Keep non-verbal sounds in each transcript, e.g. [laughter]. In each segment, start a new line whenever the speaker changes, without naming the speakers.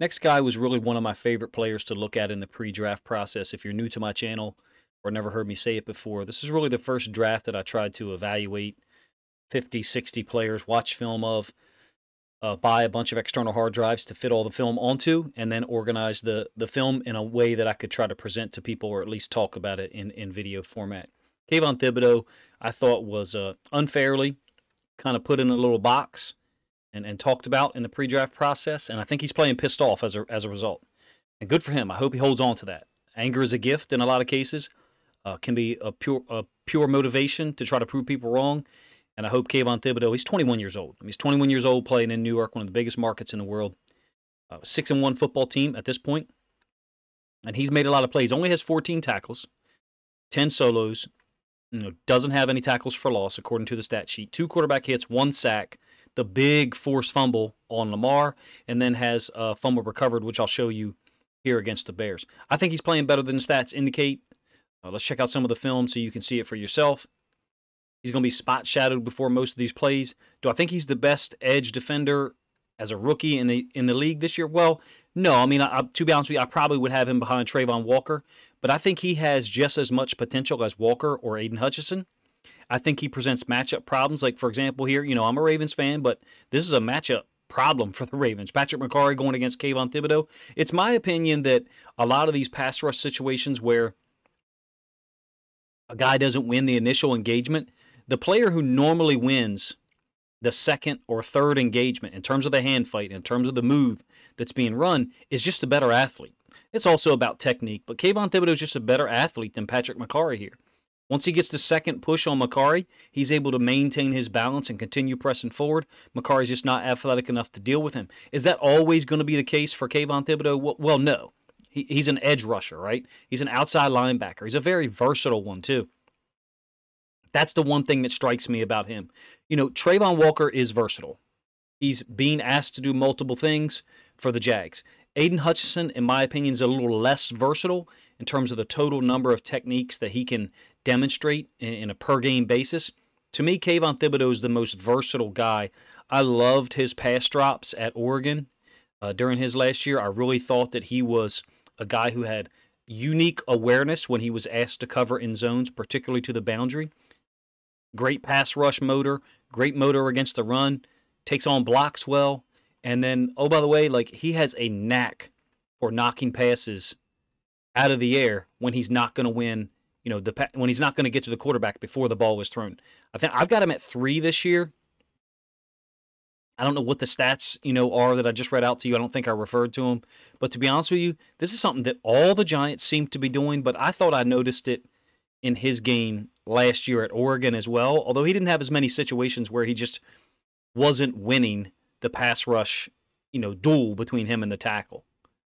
Next guy was really one of my favorite players to look at in the pre-draft process. If you're new to my channel or never heard me say it before, this is really the first draft that I tried to evaluate 50, 60 players, watch film of, uh, buy a bunch of external hard drives to fit all the film onto, and then organize the, the film in a way that I could try to present to people or at least talk about it in, in video format. Kayvon Thibodeaux, I thought was uh, unfairly kind of put in a little box and, and talked about in the pre-draft process, and I think he's playing pissed off as a, as a result. And good for him. I hope he holds on to that. Anger is a gift in a lot of cases. Uh, can be a pure a pure motivation to try to prove people wrong. And I hope Kayvon Thibodeaux, he's 21 years old. I mean, he's 21 years old playing in New York, one of the biggest markets in the world. Uh, six and one football team at this. And he's made a lot of plays. Only has 14 tackles, 10 solos, you know, doesn't have any tackles for loss according to the stat sheet. Two quarterback hits, one sack, the big force fumble on Lamar, and then has a fumble recovered, which I'll show you here against the Bears. I think he's playing better than stats indicate. Uh, let's check out some of the film so you can see it for yourself. He's going to be spot shadowed before most of these plays. Do I think he's the best edge defender as a rookie in the in the league this year? Well, no. I mean, I, to be honest with you, I probably would have him behind Travon Walker, but I think he has just as much potential as Walker or Aidan Hutchinson. I think he presents matchup problems. Like, for example, here, you know, I'm a Ravens fan, but this is a matchup problem for the Ravens. Patrick Mekari going against Kayvon Thibodeaux. It's my opinion that a lot of these pass rush situations where a guy doesn't win the initial engagement, the player who normally wins the second or third engagement in terms of the hand fight, in terms of the move that's being run, is just a better athlete. It's also about technique, but Kayvon Thibodeaux is just a better athlete than Patrick Mekari here. Once he gets the second push on Mekari, he's able to maintain his balance and continue pressing forward. Mekari's just not athletic enough to deal with him. Is that always going to be the case for Kayvon Thibodeaux? Well, no. He's an edge rusher, right? He's an outside linebacker. He's a very versatile one, too. That's the one thing that strikes me about him. You know, Travon Walker is versatile. He's being asked to do multiple things for the Jags. Aidan Hutchinson, in my opinion, is a little less versatile in terms of the total number of techniques that he can demonstrate in a per game basis. To me, Kayvon Thibodeaux is the most versatile guy. I loved his pass drops at Oregon uh, during his last year. I really thought that he was a guy who had unique awareness when he was asked to cover in zones, particularly to the boundary. Great pass rush motor, great motor against the run, takes on blocks well. And then, oh, by the way, like he has a knack for knocking passes out of the air when he's not going to win you know, the when he's not going to get to the quarterback before the ball was thrown. I think I've got him at three this year. I don't know what the stats, you know, are that I just read out to you. I don't think I referred to them. But to be honest with you, this is something that all the Giants seem to be doing, but I thought I noticed it in his game last year at Oregon as well, although he didn't have as many situations where he just wasn't winning the pass rush, you know, duel between him and the tackle.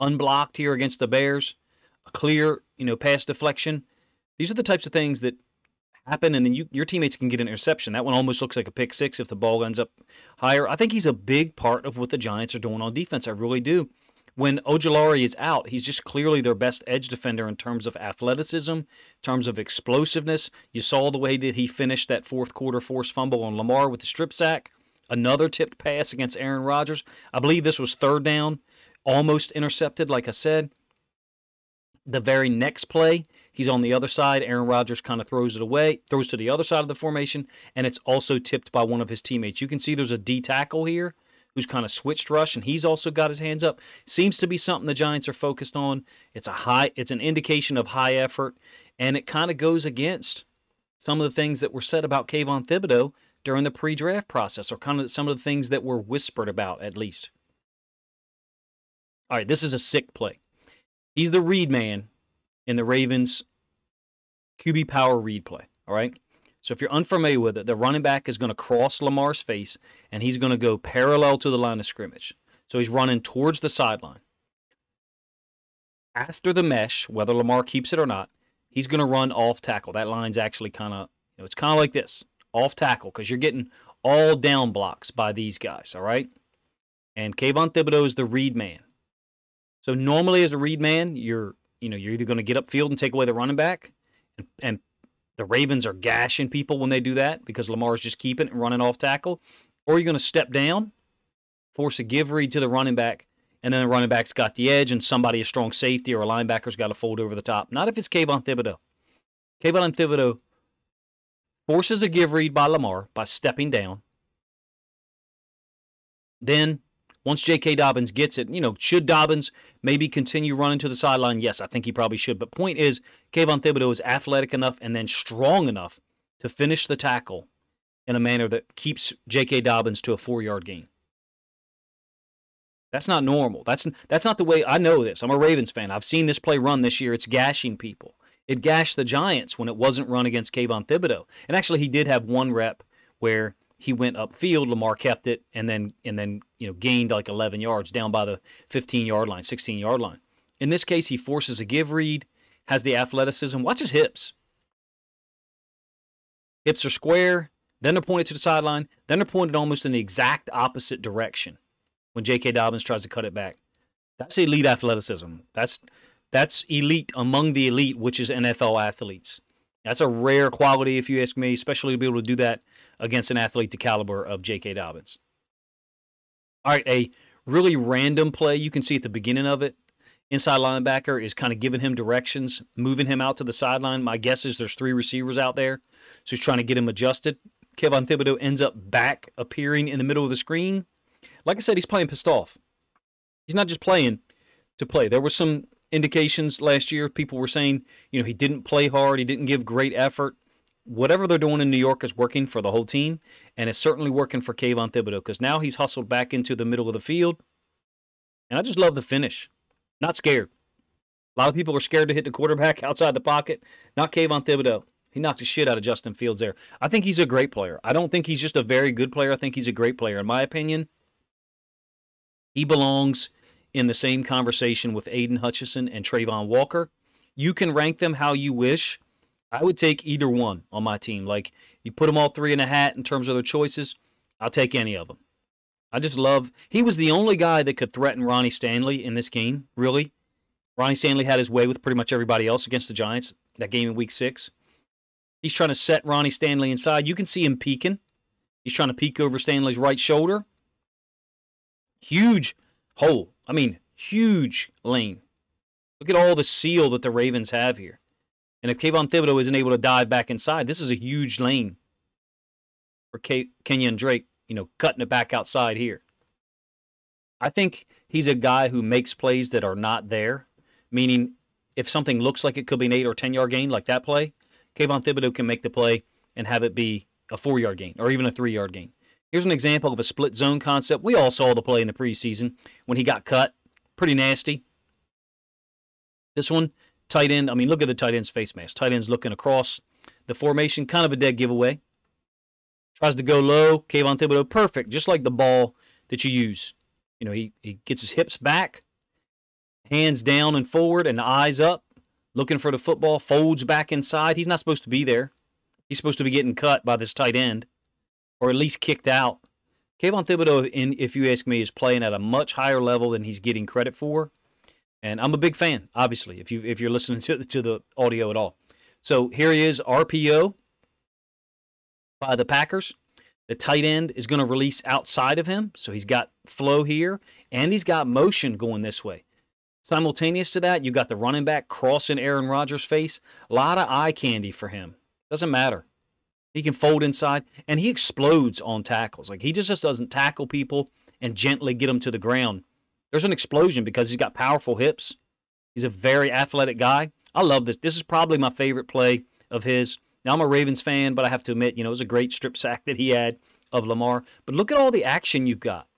Unblocked here against the Bears, a clear, you know, pass deflection these are the types of things that happen, and then you, your teammates can get an interception. That one almost looks like a pick six if the ball ends up higher. I think he's a big part of what the Giants are doing on defense. I really do. When Ojulari is out, he's just clearly their best edge defender in terms of athleticism, in terms of explosiveness. You saw the way that he finished that fourth quarter forced fumble on Lamar with the strip sack. Another tipped pass against Aaron Rodgers. I believe this was third down, almost intercepted, like I said. The very next play, He's on the other side. Aaron Rodgers kind of throws it away, throws to the other side of the formation, and it's also tipped by one of his teammates. You can see there's a D tackle here who's kind of switched rush, and he's also got his hands up. Seems to be something the Giants are focused on. It's a high, it's an indication of high effort, and it kind of goes against some of the things that were said about Kayvon Thibodeaux during the pre-draft process, or kind of some of the things that were whispered about at least. All right, this is a sick play. He's the read man in the Ravens QB power read play. All right. So if you're unfamiliar with it, the running back is going to cross Lamar's face and he's going to go parallel to the line of scrimmage. So he's running towards the sideline. After the mesh, whether Lamar keeps it or not, he's going to run off tackle. That line's actually kind of, you know, it's kind of like this off tackle because you're getting all down blocks by these guys. All right. And Kayvon Thibodeaux is the read man. So normally as a read man, you're you know, you're either going to get upfield and take away the running back, and, and the Ravens are gashing people when they do that because Lamar's just keeping it and running off tackle, or you're going to step down, force a give read to the running back, and then the running back's got the edge, and somebody, a strong safety or a linebacker's got to fold over the top. Not if it's Kayvon Thibodeaux. Kayvon Thibodeaux forces a give read by Lamar by stepping down. Then, once J.K. Dobbins gets it, you know, should Dobbins maybe continue running to the sideline? Yes, I think he probably should. But point is, Kayvon Thibodeaux is athletic enough and then strong enough to finish the tackle in a manner that keeps J.K. Dobbins to a four yard gain. That's not normal. That's that's not the way I know this. I'm a Ravens fan. I've seen this play run this year. It's gashing people. It gashed the Giants when it wasn't run against Kayvon Thibodeaux. And actually, he did have one rep where he went upfield. Lamar kept it and then and then you know gained like 11 yards down by the 15 yard line, 16 yard line. In this case, he forces a give read, has the athleticism. Watch his hips. Hips are square. Then they're pointed to the sideline. Then they're pointed almost in the exact opposite direction when J.K. Dobbins tries to cut it back. That's elite athleticism. That's that's elite among the elite, which is NFL athletes. That's a rare quality, if you ask me, especially to be able to do that against an athlete the caliber of J.K. Dobbins. All right, a really random play you can see at the beginning of it. Inside linebacker is kind of giving him directions, moving him out to the sideline. My guess is there's three receivers out there, so he's trying to get him adjusted. Kayvon Thibodeaux ends up back appearing in the middle of the screen like I said, he's playing pissed off. He's not just playing to play. There was some indications last year. People were saying, you know, he didn't play hard, he didn't give great effort. Whatever they're doing in New York is working for the whole team, and it's certainly working for Kayvon Thibodeaux because now he's hustled back into the middle of the field. And I just love the finish. Not scared. A lot of people are scared to hit the quarterback [laughs] outside the pocket. Not Kayvon Thibodeaux. He knocked the shit out of Justin Fields there. I think he's a great player. I don't think he's just a very good player. I think he's a great player. In my opinion, he belongs in the same conversation with Aidan Hutchinson and Travon Walker. You can rank them how you wish. I would take either one on my team. Like you put them all three in a hat in terms of their choices. I'll take any of them. I just love. He was the only guy that could threaten Ronnie Stanley in this game. Really, Ronnie Stanley had his way with pretty much everybody else against the Giants that game in Week Six. He's trying to set Ronnie Stanley inside. You can see him peeking. He's trying to peek over Stanley's right shoulder. Huge hole. I mean, huge lane. Look at all the seal that the Ravens have here. And if Kayvon Thibodeaux isn't able to dive back inside, this is a huge lane for K- Kenyan Drake, you know, cutting it back outside here. I think he's a guy who makes plays that are not there, meaning if something looks like it could be an 8 or 10 yard gain, like that play, Kayvon Thibodeaux can make the play and have it be a 4 yard gain or even a 3 yard gain. Here's an example of a split zone concept. We all saw the play in the preseason when he got cut. Pretty nasty. This one, tight end. I mean, look at the tight end's face mask. Tight end's looking across the formation, kind of a dead giveaway. Tries to go low. Kayvon Thibodeaux, perfect, just like the ball that you use. You know, he, he gets his hips back, hands down and forward, and eyes up, looking for the football, folds back inside. He's not supposed to be there. He's supposed to be getting cut by this tight end or at least kicked out. Kayvon Thibodeaux, in, if you ask me, is playing at a much higher level than he's getting credit for. And I'm a big fan, obviously, if you if you're listening to, to the audio at all. So here he is, RPO by the Packers. The tight end is going to release outside of him. So he's got flow here and he's got motion going this way. Simultaneous to that, you got the running back crossing Aaron Rodgers' face. A lot of eye candy for him. Doesn't matter. He can fold inside and he explodes on tackles. Like he just, just doesn't tackle people and gently get them to the ground. There's an explosion because he's got powerful hips. He's a very athletic guy. I love this. This is probably my favorite play of his. Now I'm a Ravens fan, but I have to admit, you know, it was a great strip sack that he had of Lamar. But look at all the action you've got.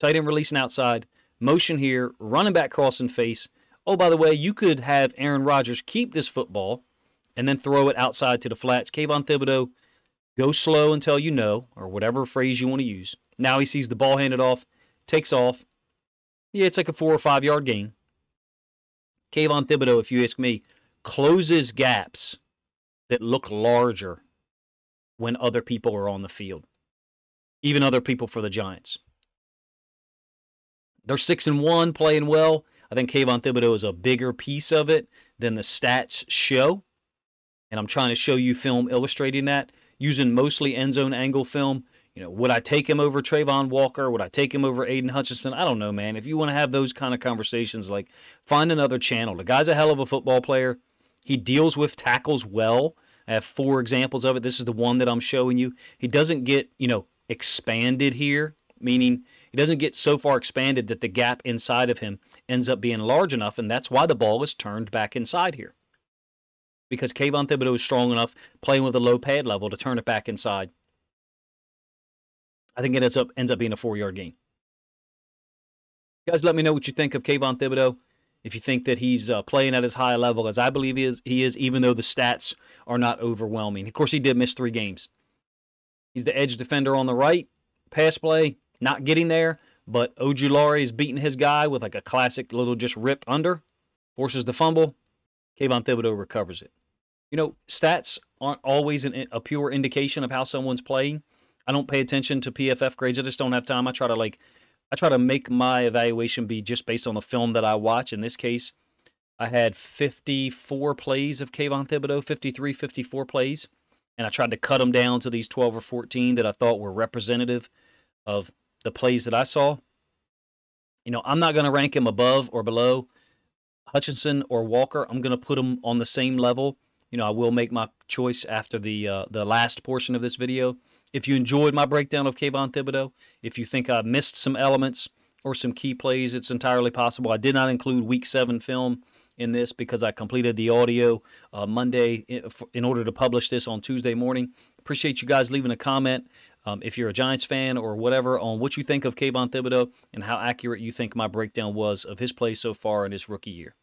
Tight end releasing outside, motion here, running back crossing face. Oh, by the way, you could have Aaron Rodgers keep this football and then throw it outside to the flats. Kayvon Thibodeaux Go slow until you know, or whatever phrase you want to use. Now he sees the ball handed off, takes off. Yeah, it's like a four or five yard gain. Kayvon Thibodeaux, if you ask me, closes gaps that look larger when other people are on the field, even other people for the Giants. They're six and one, playing well. I think Kayvon Thibodeaux is a bigger piece of it than the stats show. And I'm trying to show you film illustrating that using mostly end zone angle film. You know, would I take him over Travon Walker? Would I take him over Aidan Hutchinson? I don't know, man. If you want to have those kind of conversations, like find another channel. The guy's a hell of a football player. He deals with tackles well. I have four examples of it. This is the one that I'm showing you. He doesn't get, you know, expanded here, meaning he doesn't get so far expanded that the gap inside of him ends up being large enough, and that's why the ball is turned back inside here. Because Kayvon Thibodeaux is strong enough playing with a low pad level to turn it back inside. I think it ends up ends up being a four yard gain. Guys, let me know what you think of Kayvon Thibodeaux. If you think that he's uh, playing at as high a level as I believe he is, he is, even though the stats are not overwhelming. Of course, he did miss three games. He's the edge defender on the right. Pass play, not getting there, but Ojulari is beating his guy with like a classic little just rip under, forces the fumble. Kayvon Thibodeaux recovers it. You know, stats aren't always an, a pure indication of how someone's playing. I don't pay attention to PFF grades. I just don't have time. I try to like, I try to make my evaluation be just based on the film that I watch. In this case, I had 54 plays of Kayvon Thibodeaux, 53, 54 plays, and I tried to cut them down to these 12 or 14 that I thought were representative of the plays that I saw. You know, I'm not going to rank him above or below Hutchinson or Walker. I'm going to put them on the same level. You know, I will make my choice after the uh, the last portion of this video. If you enjoyed my breakdown of Kayvon Thibodeaux, if you think I missed some elements or some key plays, it's entirely possible. I did not include Week Seven film in this because I completed the audio uh, Monday in order to publish this on Tuesday morning. Appreciate you guys leaving a comment um, if you're a Giants fan or whatever on what you think of Kayvon Thibodeaux and how accurate you think my breakdown was of his play so far in his rookie year.